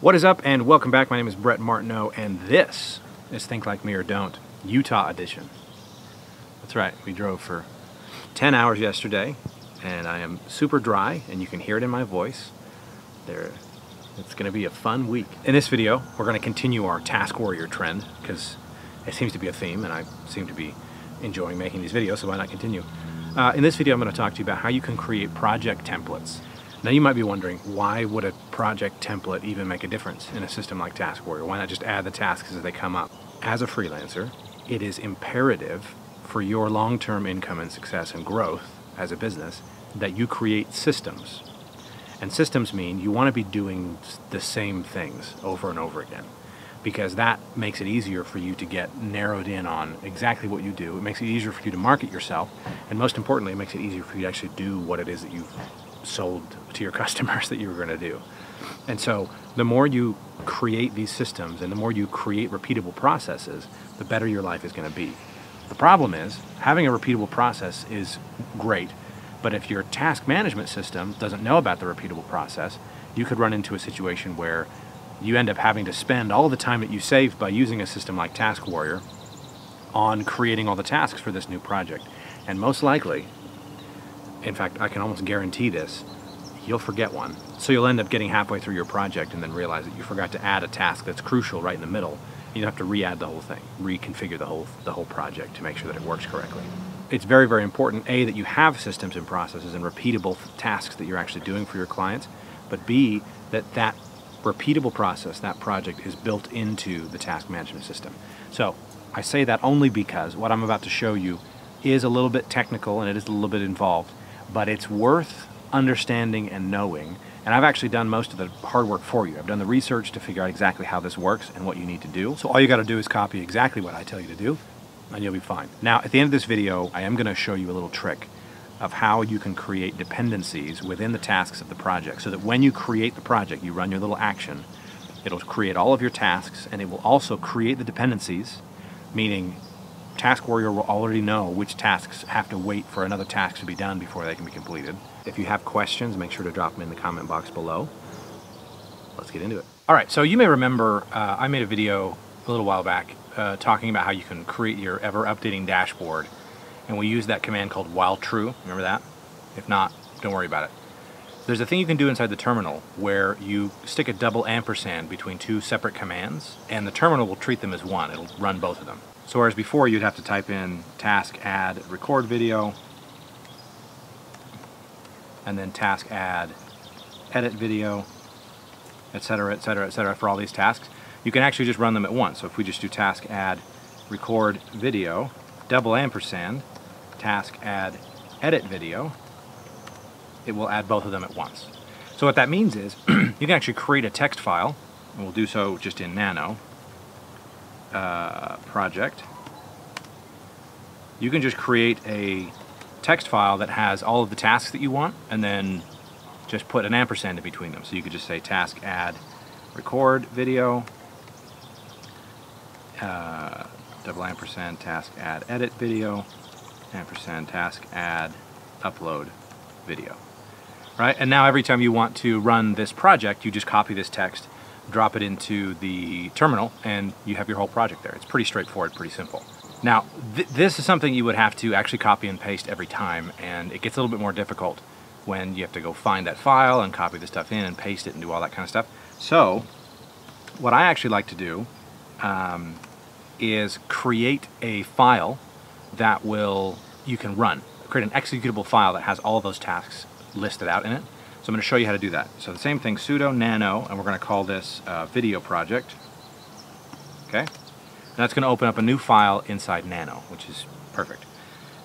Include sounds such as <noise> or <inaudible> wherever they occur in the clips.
What is up and welcome back. My name is Bret Martineau and this is Think Like Me or Don't, Utah edition. That's right, we drove for 10 hours yesterday and I am super dry and you can hear it in my voice. There, it's going to be a fun week. In this video, we're going to continue our Taskwarrior trend because it seems to be a theme and I seem to be enjoying making these videos, so why not continue? Uh, in this video, I'm going to talk to you about how you can create project templates now you might be wondering, why would a project template even make a difference in a system like Taskwarrior? Why not just add the tasks as they come up? As a freelancer, it is imperative for your long-term income and success and growth as a business that you create systems. And systems mean you want to be doing the same things over and over again because that makes it easier for you to get narrowed in on exactly what you do. It makes it easier for you to market yourself, and most importantly, it makes it easier for you to actually do what it is that you've sold to your <laughs> customers that you were going to do. And so the more you create these systems and the more you create repeatable processes, the better your life is going to be. The problem is having a repeatable process is great, but if your task management system doesn't know about the repeatable process, you could run into a situation where you end up having to spend all the time that you saved by using a system like Taskwarrior on creating all the tasks for this new project. And most likely, in fact, I can almost guarantee this, you'll forget one. So you'll end up getting halfway through your project and then realize that you forgot to add a task that's crucial right in the middle. You have to re-add the whole thing, reconfigure the whole, the whole project to make sure that it works correctly. It's very, very important, A, that you have systems and processes and repeatable tasks that you're actually doing for your clients, but B, that that repeatable process, that project, is built into the task management system. So I say that only because what I'm about to show you is a little bit technical and it is a little bit involved, but it's worth understanding and knowing. And I've actually done most of the hard work for you. I've done the research to figure out exactly how this works and what you need to do. So all you got to do is copy exactly what I tell you to do, and you'll be fine. Now, at the end of this video, I am going to show you a little trick of how you can create dependencies within the tasks of the project so that when you create the project, you run your little action, it'll create all of your tasks and it will also create the dependencies, meaning Taskwarrior will already know which tasks have to wait for another task to be done before they can be completed. If you have questions, make sure to drop them in the comment box below. Let's get into it. All right, so you may remember uh, I made a video a little while back uh, talking about how you can create your ever updating dashboard. And we use that command called while true. Remember that? If not, don't worry about it. There's a thing you can do inside the terminal where you stick a double ampersand between two separate commands, and the terminal will treat them as one. It'll run both of them. So whereas before you'd have to type in task add record video and then task add edit video, etc., etc., etc. for all these tasks, you can actually just run them at once. So if we just do task add record video, double ampersand, task add edit video, it will add both of them at once. So what that means is <clears throat> you can actually create a text file, and we'll do so just in Nano, uh, project, you can just create a text file that has all of the tasks that you want and then just put an ampersand in between them. So you could just say task add record video, uh, double ampersand task add edit video, ampersand task add upload video. Right? And now every time you want to run this project, you just copy this text drop it into the terminal, and you have your whole project there. It's pretty straightforward, pretty simple. Now, th this is something you would have to actually copy and paste every time, and it gets a little bit more difficult when you have to go find that file and copy the stuff in and paste it and do all that kind of stuff. So, what I actually like to do um, is create a file that will you can run. Create an executable file that has all those tasks listed out in it. So I'm going to show you how to do that. So the same thing, sudo nano, and we're going to call this uh, video project. Okay? And that's going to open up a new file inside nano, which is perfect.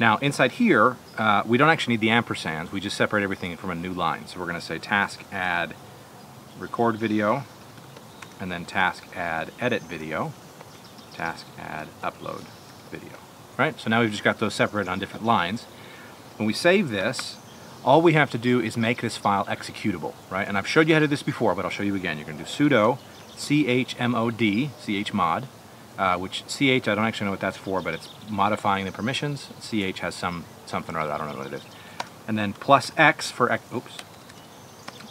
Now inside here, uh, we don't actually need the ampersands, we just separate everything from a new line. So we're going to say task add record video, and then task add edit video, task add upload video. Right? So now we've just got those separated on different lines. When we save this, all we have to do is make this file executable, right? And I've showed you how to do this before, but I'll show you again. You're going to do sudo chmod, chmod, uh, which ch, I don't actually know what that's for, but it's modifying the permissions. ch has some something or other, I don't know what it is. And then plus x for, x, oops.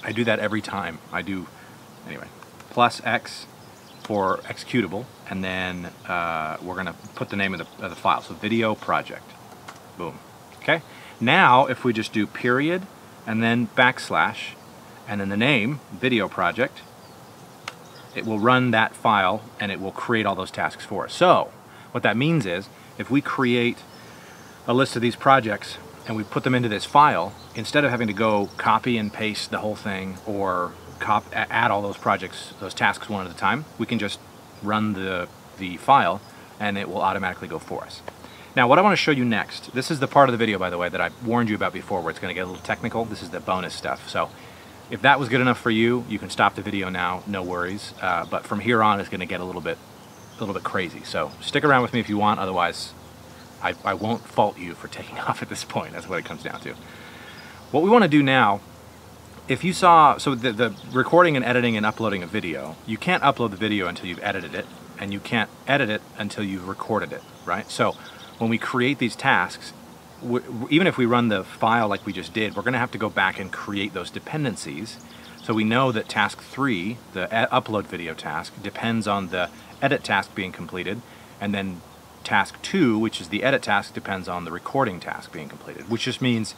I do that every time. I do, anyway, plus X for executable, and then uh, we're going to put the name of the, of the file. So video project. Boom. Okay. Now, if we just do period and then backslash, and then the name, video project, it will run that file and it will create all those tasks for us. So, what that means is, if we create a list of these projects and we put them into this file, instead of having to go copy and paste the whole thing or cop add all those projects, those tasks one at a time, we can just run the, the file and it will automatically go for us. Now what I want to show you next, this is the part of the video by the way that I warned you about before where it's going to get a little technical. This is the bonus stuff. So if that was good enough for you, you can stop the video now, no worries. Uh, but from here on it's going to get a little bit a little bit crazy. So stick around with me if you want, otherwise I, I won't fault you for <laughs> taking off at this point. That's what it comes down to. What we want to do now, if you saw, so the, the recording and editing and uploading a video, you can't upload the video until you've edited it, and you can't edit it until you've recorded it, right? So when we create these tasks, even if we run the file like we just did, we're going to have to go back and create those dependencies. So we know that task three, the upload video task, depends on the edit task being completed, and then task two, which is the edit task, depends on the recording task being completed, which just means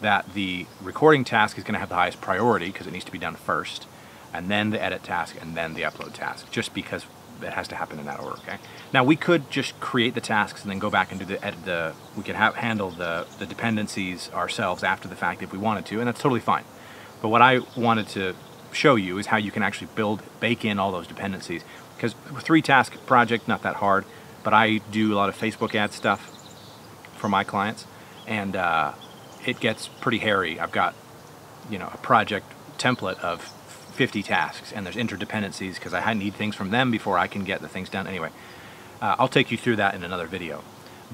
that the recording task is going to have the highest priority because it needs to be done first, and then the edit task, and then the upload task, just because it has to happen in that order. Okay. Now we could just create the tasks and then go back and do the edit. The we could have, handle the the dependencies ourselves after the fact if we wanted to, and that's totally fine. But what I wanted to show you is how you can actually build, bake in all those dependencies. Because three task project, not that hard but I do a lot of Facebook ad stuff for my clients, and uh, it gets pretty hairy. I've got, you know, a project template of 50 tasks, and there's interdependencies because I need things from them before I can get the things done. Anyway, uh, I'll take you through that in another video.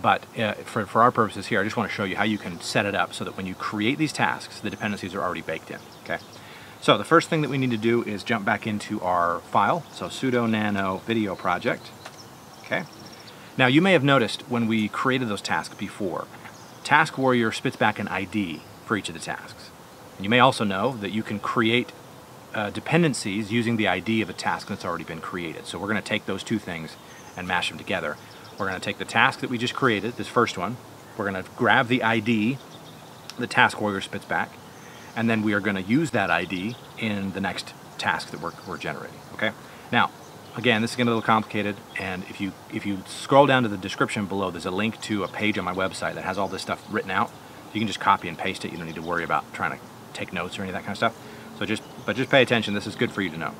But uh, for, for our purposes here, I just want to show you how you can set it up so that when you create these tasks, the dependencies are already baked in. Okay. So the first thing that we need to do is jump back into our file. So sudo nano video project. Okay. Now you may have noticed when we created those tasks before, Taskwarrior spits back an ID for each of the tasks. And you may also know that you can create uh, dependencies using the ID of a task that's already been created. So we're going to take those two things and mash them together. We're going to take the task that we just created, this first one, we're going to grab the ID the Taskwarrior spits back, and then we are going to use that ID in the next task that we're, we're generating. Okay. Now, Again, this is getting a little complicated, and if you if you scroll down to the description below, there's a link to a page on my website that has all this stuff written out. You can just copy and paste it. You don't need to worry about trying to take notes or any of that kind of stuff. So just, but just pay attention. This is good for you to know.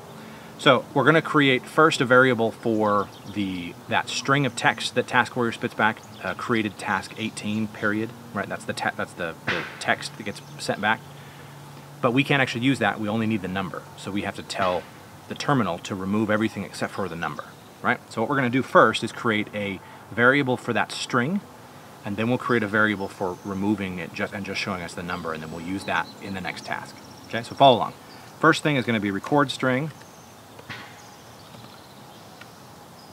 So we're going to create first a variable for the that string of text that Taskwarrior spits back. Uh, created task 18 period. Right. That's the that's the, the text that gets sent back. But we can't actually use that. We only need the number. So we have to tell the terminal to remove everything except for the number, right? So what we're going to do first is create a variable for that string, and then we'll create a variable for removing it just and just showing us the number, and then we'll use that in the next task. Okay, so follow along. First thing is going to be record string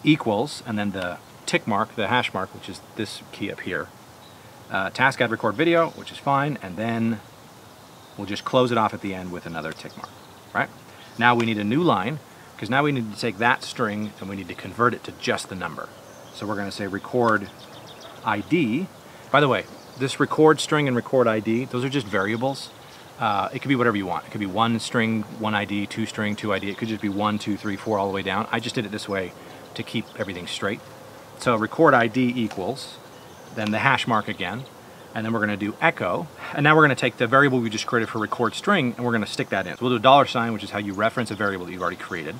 equals, and then the tick mark, the hash mark, which is this key up here. Uh, task add record video, which is fine, and then we'll just close it off at the end with another tick mark, right? Now we need a new line, because now we need to take that string and we need to convert it to just the number. So we're going to say record ID. By the way, this record string and record ID, those are just variables. Uh, it could be whatever you want. It could be one string, one ID, two string, two ID. It could just be one, two, three, four, all the way down. I just did it this way to keep everything straight. So record ID equals, then the hash mark again, and then we're going to do echo. And now we're going to take the variable we just created for record string and we're going to stick that in. So we'll do a dollar sign, which is how you reference a variable that you've already created,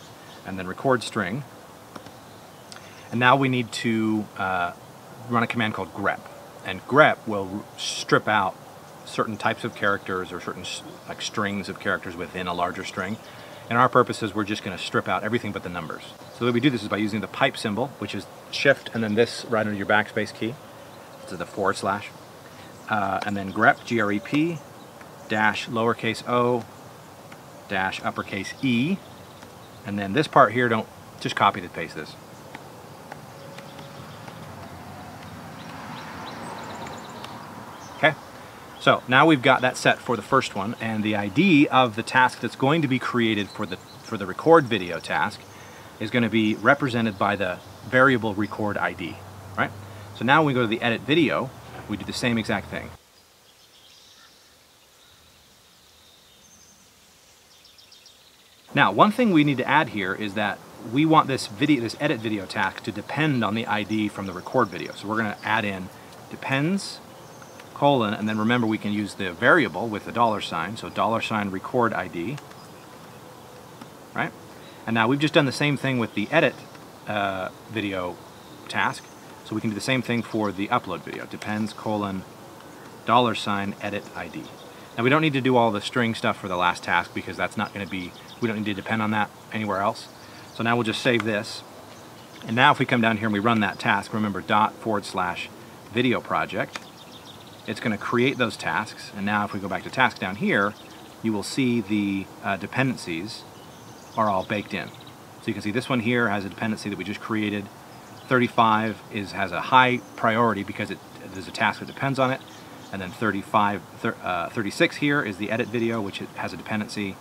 and then record string. And now we need to uh, run a command called grep. And grep will strip out certain types of characters or certain like strings of characters within a larger string. In our purposes, we're just going to strip out everything but the numbers. So the way we do this is by using the pipe symbol, which is shift and then this right under your backspace key. So the forward slash uh, and then grep, G-R-E-P, dash lowercase o, dash uppercase e, and then this part here, don't, just copy and paste this. So now we've got that set for the first one, and the ID of the task that's going to be created for the for the record video task is going to be represented by the variable record ID, right? So now when we go to the edit video, we do the same exact thing. Now, one thing we need to add here is that we want this video, this edit video task to depend on the ID from the record video. So we're going to add in depends colon, and then remember we can use the variable with the dollar sign, so dollar sign record ID, right? And now we've just done the same thing with the edit uh, video task, so we can do the same thing for the upload video, depends colon dollar sign edit ID. Now we don't need to do all the string stuff for the last task because that's not going to be, we don't need to depend on that anywhere else. So now we'll just save this. And now if we come down here and we run that task, remember dot forward slash video project, it's going to create those tasks. And now if we go back to task down here, you will see the uh, dependencies are all baked in. So you can see this one here has a dependency that we just created. 35 is has a high priority because it, there's a task that depends on it. And then 35, thir, uh, 36 here is the edit video, which has a dependency.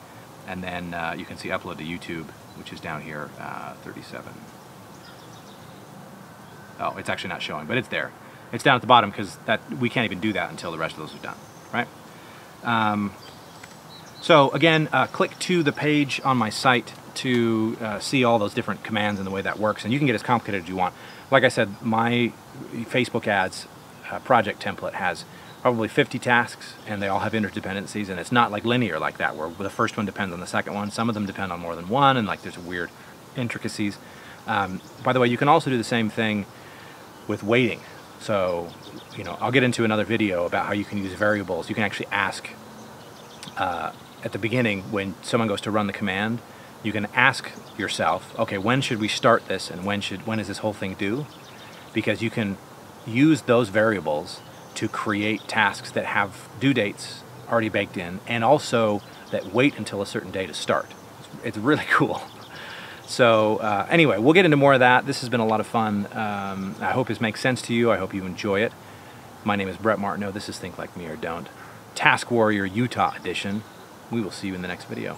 And then uh, you can see upload to YouTube, which is down here, uh, 37. Oh, it's actually not showing, but it's there. It's down at the bottom because that we can't even do that until the rest of those are done, right? Um, so again, uh, click to the page on my site to uh, see all those different commands and the way that works. And you can get as complicated as you want. Like I said, my Facebook ads uh, project template has probably 50 tasks and they all have interdependencies and it's not like linear like that where the first one depends on the second one. Some of them depend on more than one and like there's weird intricacies. Um, by the way, you can also do the same thing with waiting. So, you know, I'll get into another video about how you can use variables. You can actually ask uh, at the beginning when someone goes to run the command, you can ask yourself, okay, when should we start this and when should when is this whole thing due? Because you can use those variables to create tasks that have due dates already baked in and also that wait until a certain day to start. It's really <laughs> cool. So uh, anyway, we'll get into more of that. This has been a lot of fun. Um, I hope this makes sense to you. I hope you enjoy it. My name is Bret Martineau. This is Think Like Me or Don't. Taskwarrior Utah Edition. We will see you in the next video.